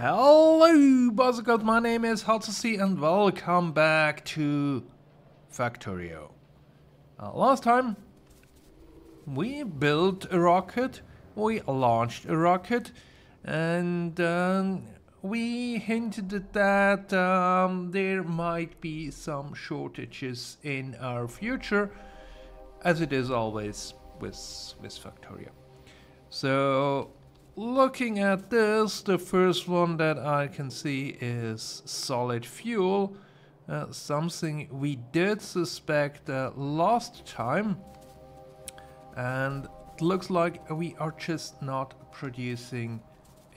Hello, Buzzcocks, my name is hotzst and welcome back to Factorio. Uh, last time we built a rocket, we launched a rocket, and um, we hinted that um, there might be some shortages in our future, as it is always with, with Factorio. So looking at this, the first one that I can see is solid fuel. Uh, something we did suspect uh, last time. And it looks like we are just not producing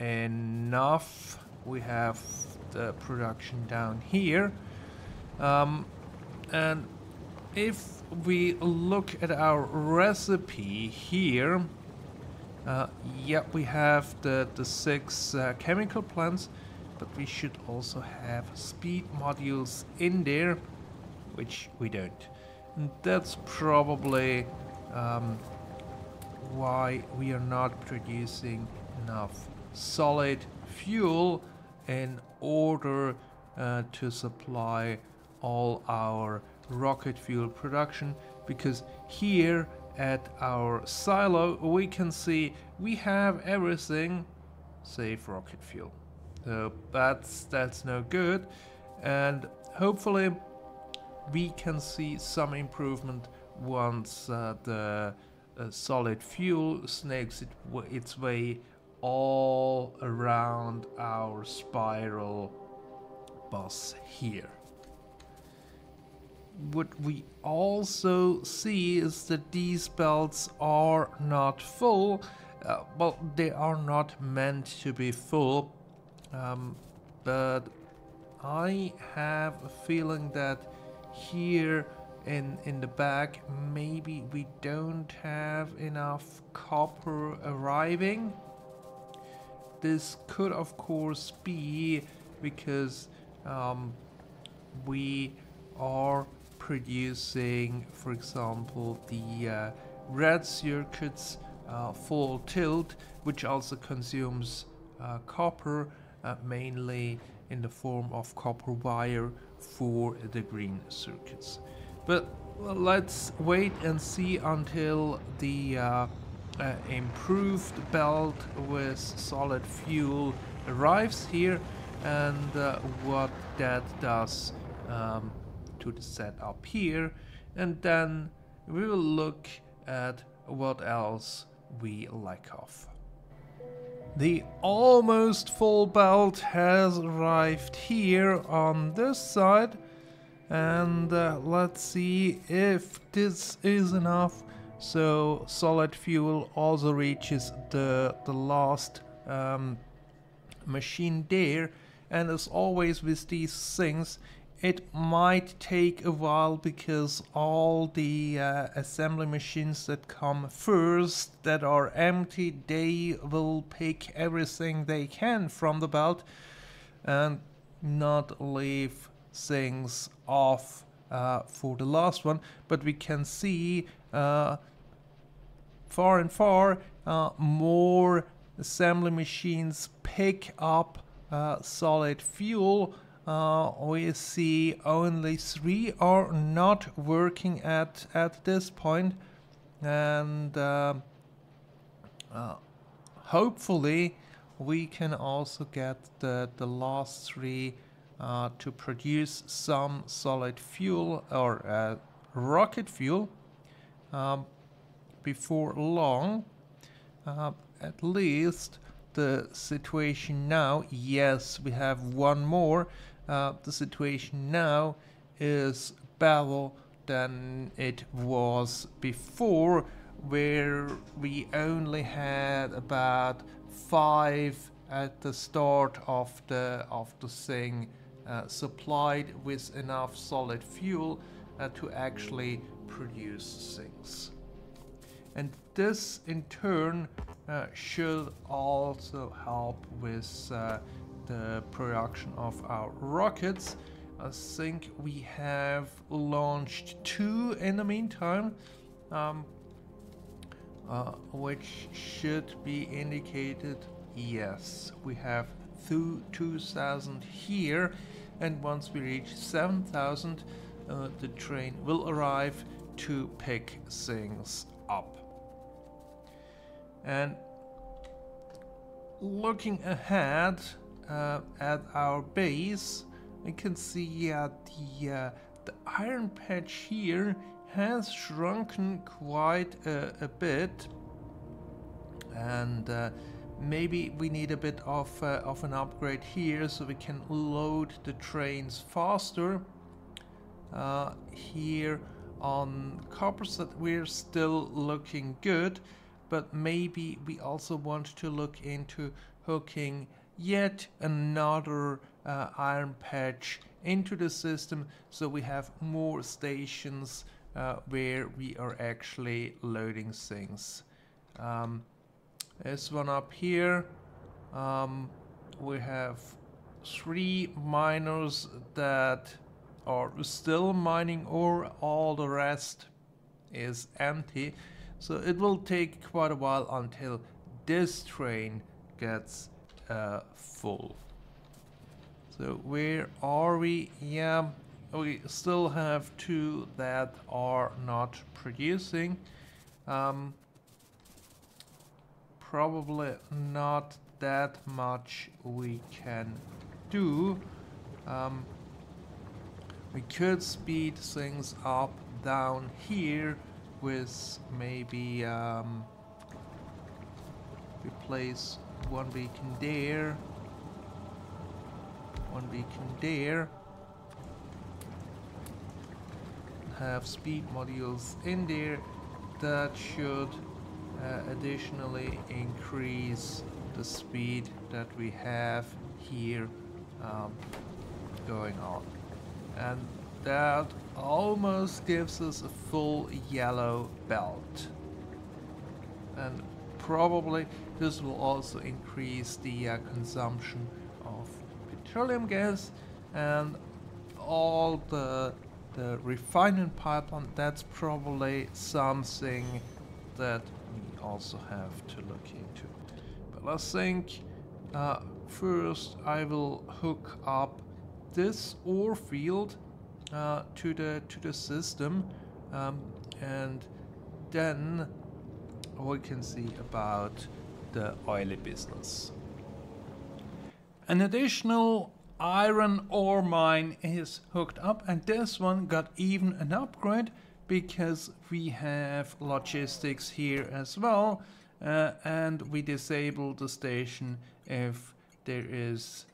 enough. We have the production down here. Um, and if we look at our recipe here, uh, yeah, we have the, the six uh, chemical plants, but we should also have speed modules in there, which we don't. And that's probably um, why we are not producing enough solid fuel in order uh, to supply all our rocket fuel production because here at our silo, we can see we have everything save rocket fuel. So that's, that's no good. And hopefully we can see some improvement once uh, the uh, solid fuel snakes it its way all around our spiral bus here what we also see is that these belts are not full. Uh, well, they are not meant to be full, um, but I have a feeling that here in in the back maybe we don't have enough copper arriving. This could of course be because um, we are producing, for example, the uh, red circuits uh, full tilt, which also consumes uh, copper, uh, mainly in the form of copper wire for the green circuits. But let's wait and see until the uh, uh, improved belt with solid fuel arrives here and what that does um, to the setup here and then we will look at what else we lack of. The almost full belt has arrived here on this side and uh, let's see if this is enough so solid fuel also reaches the, the last um, machine there and as always with these things it might take a while because all the uh, assembly machines that come first that are empty they will pick everything they can from the belt and not leave things off uh, for the last one. But we can see uh, far and far uh, more assembly machines pick up uh, solid fuel uh, we see only three are not working at at this point? And uh, uh, hopefully we can also get the, the last three uh, to produce some solid fuel or uh, rocket fuel um, before long. Uh, at least the situation now yes we have one more uh, the situation now is better than it was before where we only had about five at the start of the of the thing uh, supplied with enough solid fuel uh, to actually produce things. And this in turn uh, should also help with uh, the production of our rockets. I think we have launched two in the meantime, um, uh, which should be indicated. Yes, we have two 2000 here and once we reach 7000 uh, the train will arrive to pick things up. And looking ahead uh, at our base, we can see uh, the, uh, the iron patch here has shrunken quite a, a bit. And uh, maybe we need a bit of, uh, of an upgrade here so we can load the trains faster. Uh, here on Copperset we're still looking good but maybe we also want to look into hooking yet another uh, iron patch into the system so we have more stations uh, where we are actually loading things. Um, this one up here um, we have three miners that are still mining ore all the rest is empty so it will take quite a while until this train gets uh, full. So where are we? Yeah we still have two that are not producing. Um, probably not that much we can do. Um, we could speed things up down here with maybe um, replace one beacon there, one beacon there, have speed modules in there. That should uh, additionally increase the speed that we have here um, going on. And that almost gives us a full yellow belt. And probably this will also increase the uh, consumption of petroleum gas and all the the refining pipeline. That's probably something that we also have to look into. But I think uh, first I will hook up this ore field uh, to the to the system um, and then we can see about the oily business. An additional iron ore mine is hooked up and this one got even an upgrade because we have logistics here as well uh, and we disable the station if there is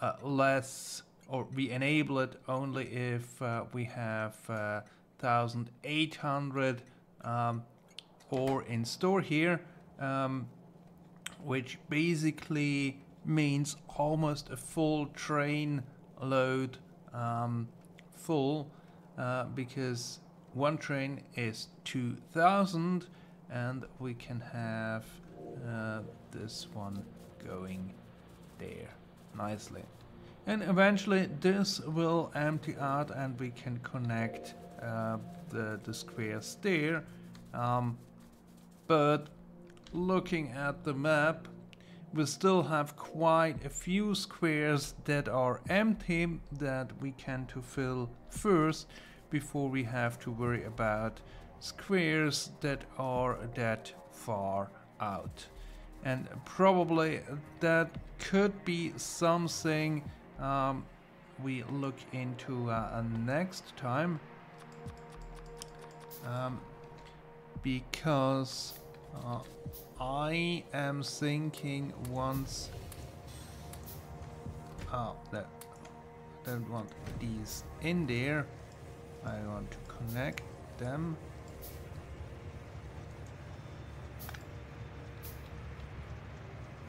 uh, less or we enable it only if uh, we have uh, 1800 um, ore in store here um, which basically means almost a full train load um, full uh, because one train is 2000 and we can have uh, this one going there nicely. And eventually this will empty out and we can connect uh, the, the squares there. Um, but looking at the map we still have quite a few squares that are empty that we can to fill first before we have to worry about squares that are that far out. And probably that could be something um, we look into uh, next time. Um, because uh, I am thinking once oh that I don't want these in there. I want to connect them.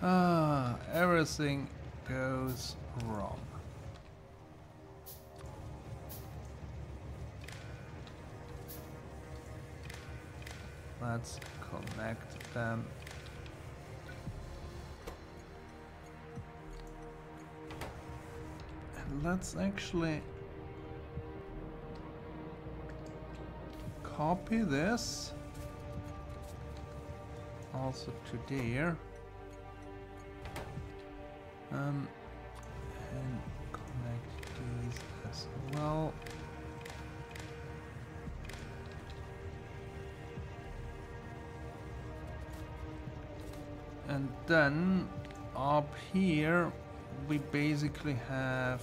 Ah everything goes wrong let's connect them. And let's actually copy this also to there. Um, then up here we basically have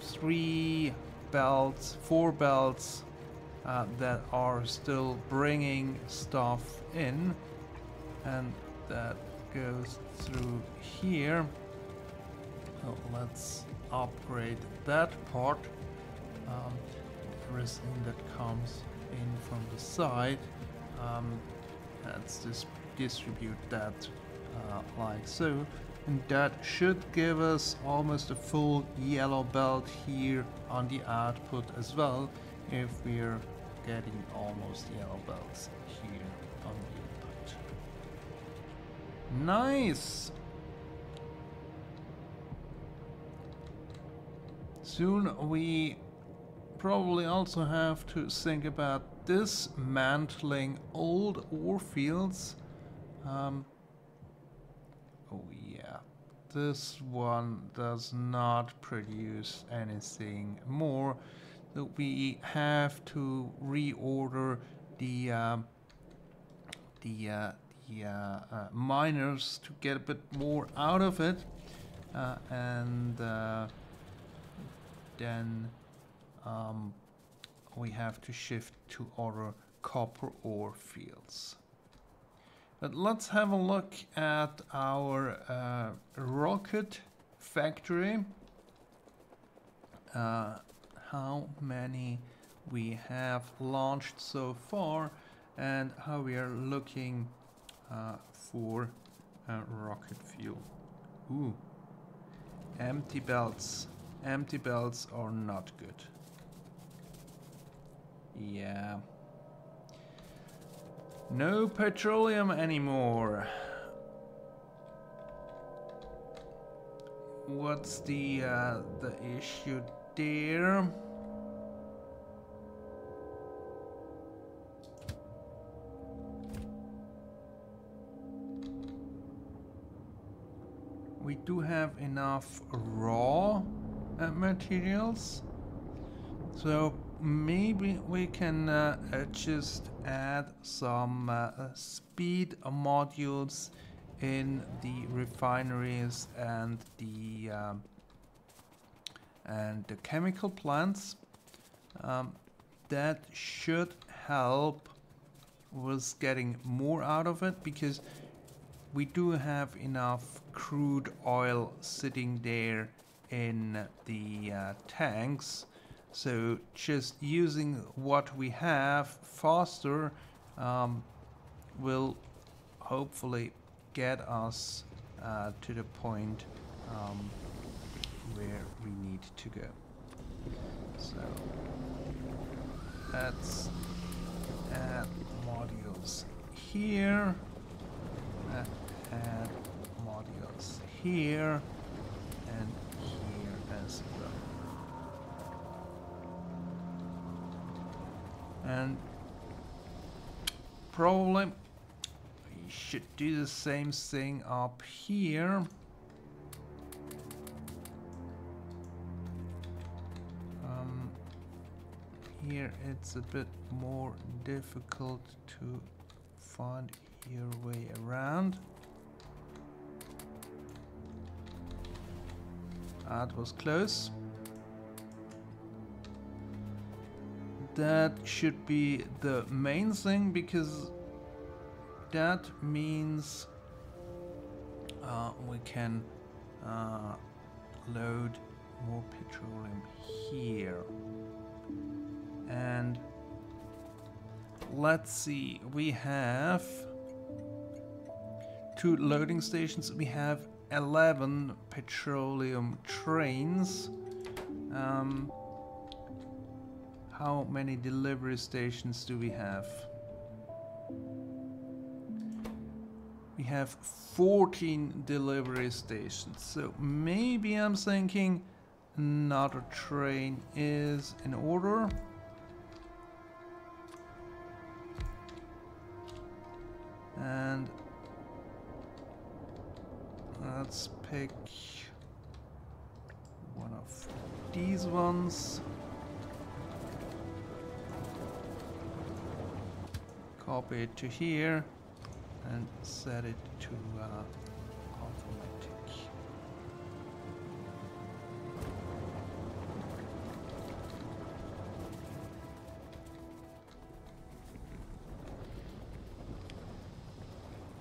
three belts, four belts uh, that are still bringing stuff in and that goes through here. So let's upgrade that part. Um, everything that comes in from the side. Um, let's just distribute that uh, like so. And that should give us almost a full yellow belt here on the output as well if we're getting almost yellow belts here on the input. Nice! Soon we probably also have to think about dismantling old ore fields. Um, oh yeah, this one does not produce anything more. So we have to reorder the um, the uh, the uh, uh, miners to get a bit more out of it, uh, and uh, then um, we have to shift to other copper ore fields. But let's have a look at our uh, rocket factory. Uh, how many we have launched so far and how we are looking uh, for rocket fuel. Ooh, empty belts. Empty belts are not good. Yeah. No petroleum anymore. What's the uh, the issue there? We do have enough raw uh, materials, so maybe we can uh, uh, just add some uh, uh, speed modules in the refineries and the um, and the chemical plants. Um, that should help with getting more out of it because we do have enough crude oil sitting there in the uh, tanks so just using what we have faster um, will hopefully get us uh, to the point um, where we need to go. So let's add modules here, uh, add modules here, and here as well. And probably we should do the same thing up here. Um, here it's a bit more difficult to find your way around. That was close. That should be the main thing because that means uh, we can uh, load more petroleum here. And let's see we have two loading stations. We have 11 petroleum trains. Um, how many delivery stations do we have? We have 14 delivery stations. So maybe I'm thinking another train is in order. And let's pick one of these ones. Copy it to here and set it to uh, automatic.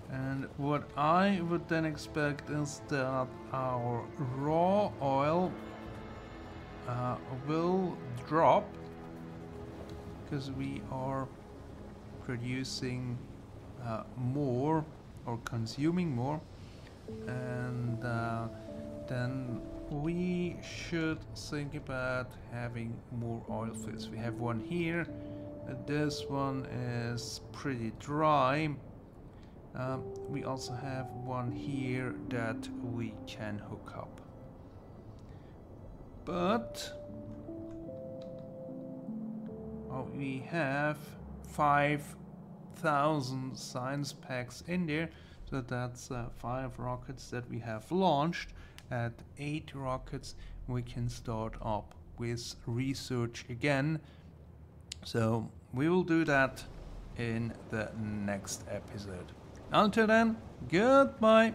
And what I would then expect is that our raw oil uh, will drop because we are producing uh, more or consuming more and uh, then we should think about having more oil fields. We have one here, this one is pretty dry. Um, we also have one here that we can hook up. But we have 5,000 science packs in there, so that's uh, 5 rockets that we have launched. At 8 rockets, we can start up with research again. So we will do that in the next episode. Until then, goodbye.